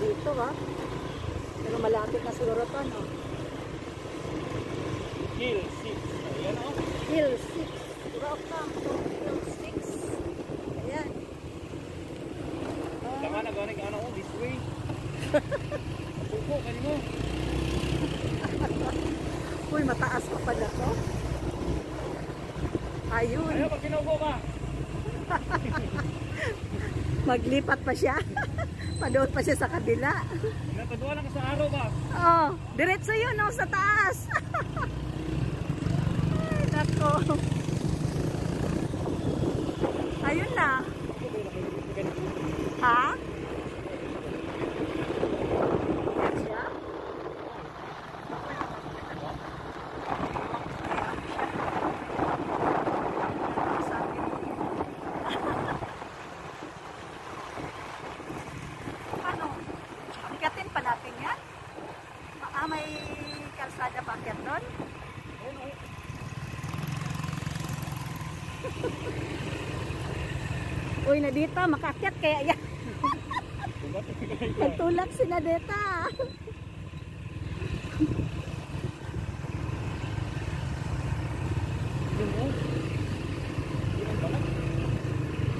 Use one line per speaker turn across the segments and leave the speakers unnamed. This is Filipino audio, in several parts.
dito ha. Pero malapit na siguro to, no?
Hill 6. Ayan o.
Hill 6. Welcome to Hill 6. Ayan.
Tama na galing ano oh, this way. Suko kanimo.
Uy, mataas pa pala to. Ayun,
Ayaw pag kinugo ka.
maglipat pa siya. Padoon pa siya sa kabila.
Napadua lang sa araw ba?
Oh, diretso yun, no, sa taas. Ay, nako. Ayun na. Ha? Yan siya? Ano? Bigatin pa natin yan? Ah, may kalsada pa akyat doon? Uy, na dito, makakyat kaya yan. Nagtulak si Nadeta.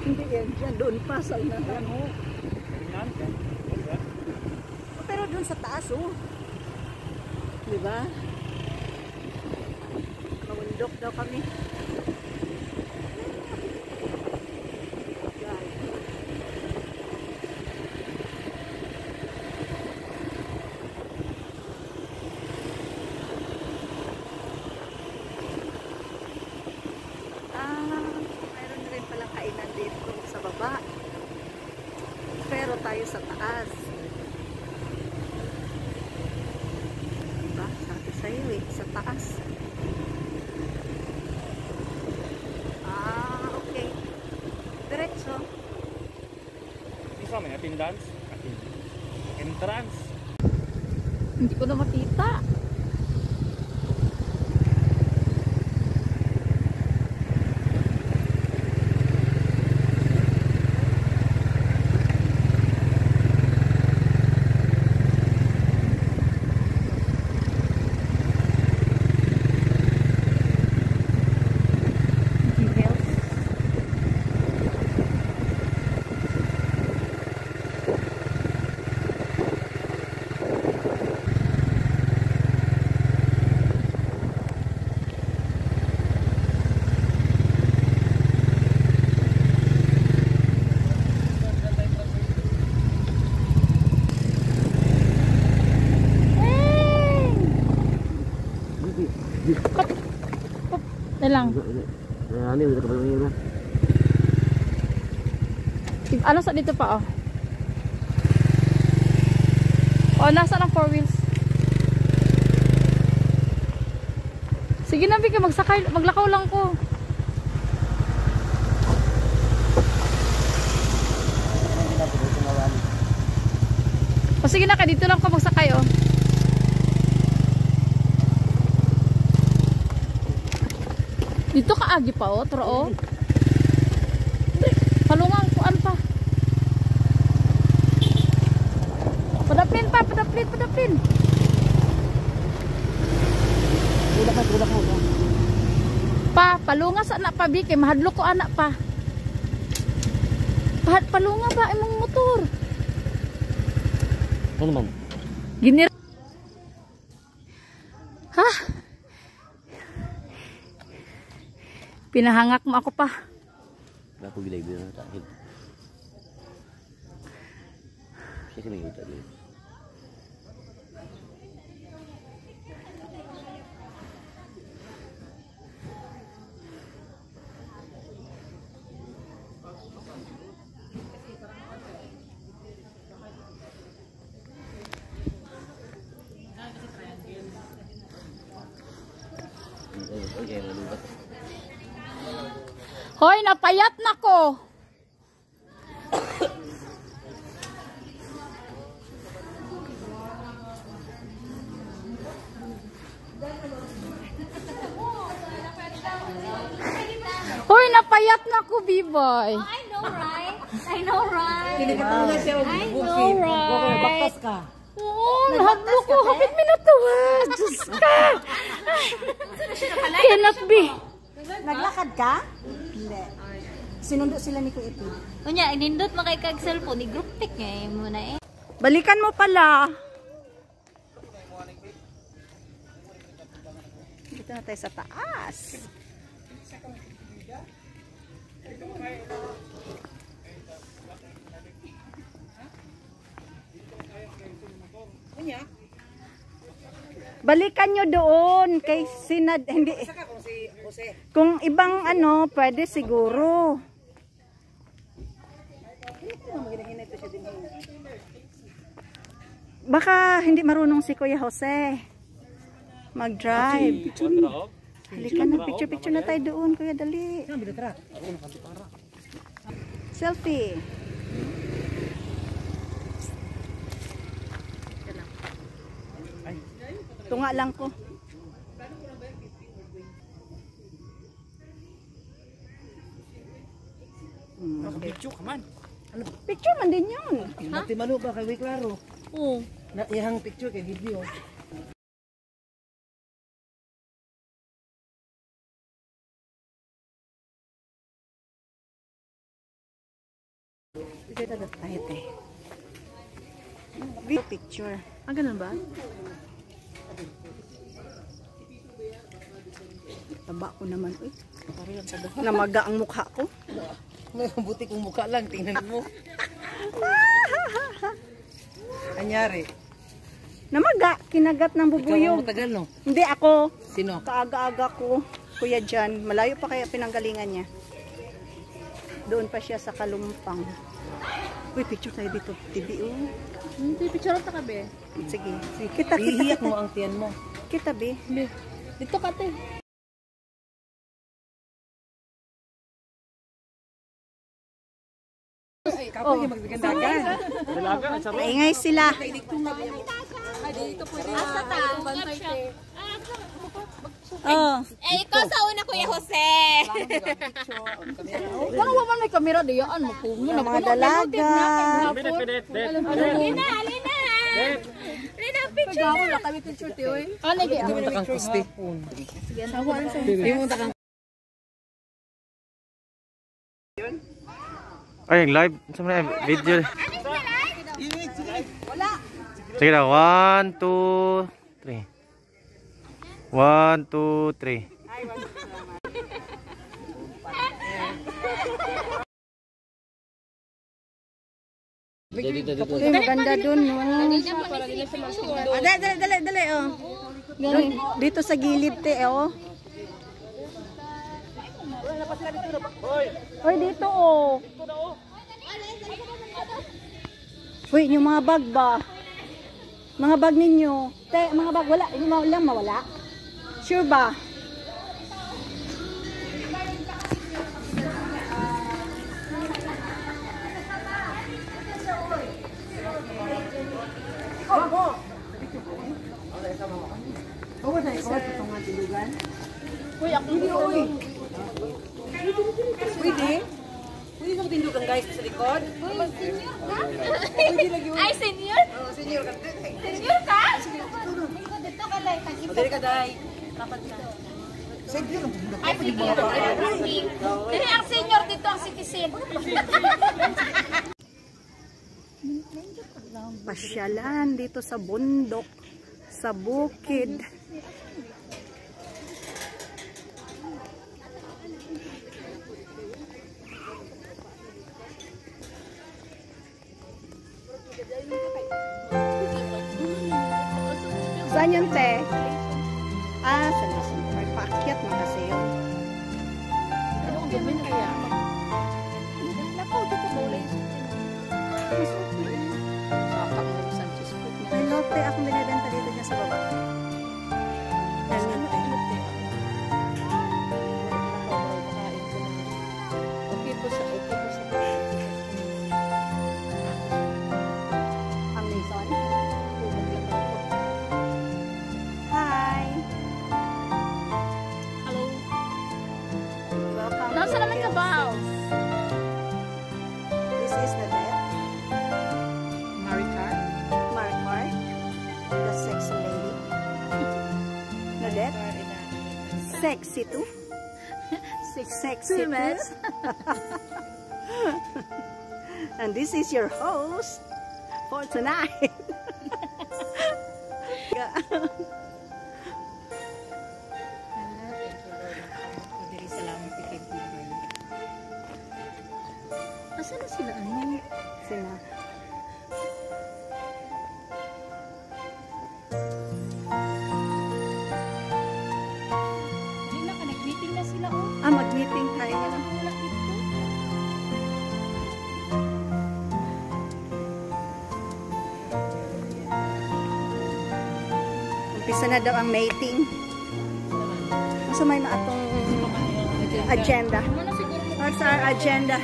Hindi yan dyan, doon pa sa unahan.
Tingnan. Ayan.
Pero doon sa taas, oh. Di ba? Mawundok daw kami. Ah, tayo sa taas. Diba? Sabi sa'yo eh, sa taas. Ah, okay. Diretso.
May attendance. Entrance.
Hindi ko na makita. Na lang.
Ano yung kapal mo
Ano sa dito pa oh? Oh, nasa ng four wheels. Sige na, Bika, magsakay, maglakaw lang ko. O sige na ka, dito lang ko magsakay oh. Dito ka agi pa oh, tro oh. Palungang kuan pa. Padaplin pa, padaplin, padaplin.
Tulak ka, tulak ka.
Pa, palunga sa anak pa, Biki. Mahadlo ko anak pa. Pa, palunga ba imong motor?
Ano man?
Ginir... Pinahangak mo ako pa.
Ako bilay bilay na takil. Siya kami din.
Hoy, napayat na ko. Hoy, napayat na ko, B-boy.
I know, right? I know, right?
Og
I know, right?
Baktas ka.
Oo, nahadlok ko. Hapit minuto ha. Diyos ka. Cannot be.
Naglakad ka? Hindi. Sinundo sila ni Kuya Ipin.
Kunya, inindot mo kay kag cellphone, ni group pic nga eh, muna eh.
Balikan mo pala. Dito na tayo sa taas. Balikan nyo doon kay sinad hindi
kung si Jose.
kung ibang ano pwede siguro. Baka hindi marunong si Kuya Jose mag-drive. Halika na, picture-picture na tayo doon, Kuya, dali. Selfie. Tunga lang ko. Hmm, okay.
Picture ka man.
Picture man din yun.
Mati malo ba kay klaro?
Oo.
Na iyang picture kay video.
Na tayo, te. Video picture.
Ah, ganun ba?
Taba ko naman, uy. Namaga ang mukha ko.
May buti kong mukha lang tingnan mo. Anyari.
Namaga, kinagat ng
Ikaw
bubuyog.
matagal no?
Hindi ako.
Sino?
Kaaga-aga ko, Kuya Jan. Malayo pa kaya pinanggalingan niya. Doon pa siya sa Kalumpang. Uy, picture tayo dito. TV, oh.
Hindi, picture ta ka, be.
Sige. Sige. Kita, kita,
Ihiyak
kita.
mo ang tiyan mo.
Kita, be.
Dito ka, te.
Kapag yung magbigandagan.
Maingay sila. Oh.
Eh, ikaw sa una, Kuya Jose!
Ano ba man may kamera diyan mo po?
Ang mga dalaga.
Alina, alina! Alina, picture
Ako na kami picture. Ano gi?
Hindi mo takang kusti.
Sige, sawa sa
Hindi mo takang
Ay, live. Sa mga video. Sige na. One, two, three. One, two, three.
Dito, dito.
Uy, maganda dun. No? Ah, dali, dali, dali, dali, oh. Dito sa gilid, te, oh. Uy, dito, oh. Uy, yung mga bag ba? Mga bag ninyo. Te, mga bag, wala. Yung mga lang mawala. Sure ba?
Pwede sa tindugan guys sa likod.
Ay, senior? senior ka? Senior ka? Dito ka lang.
Dili ka dai.
Ay, senior. Dili ang senior dito ang citizen.
Pasyalan dito sa bundok, sa bukid.
Ano ang
62? 660
minutes.
and this is your host for tonight.
Asan na sila? Ano? Sila.
Umpisa na daw ang mating. Masamay na atong agenda. What's our agenda?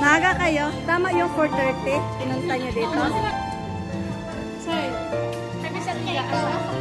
Maga kayo? Tama yung 4.30? Pinunta nyo dito? Sorry. Sabi sa tiga.